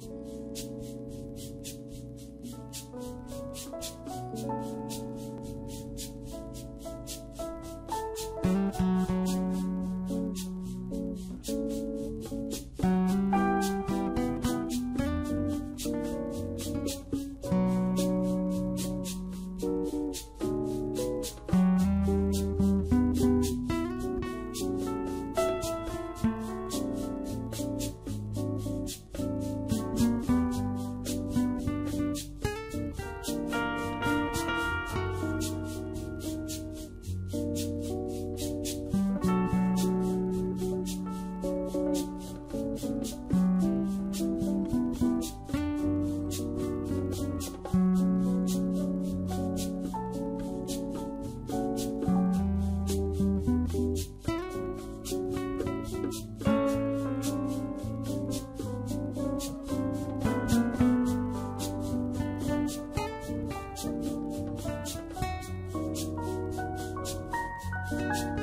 you Bye.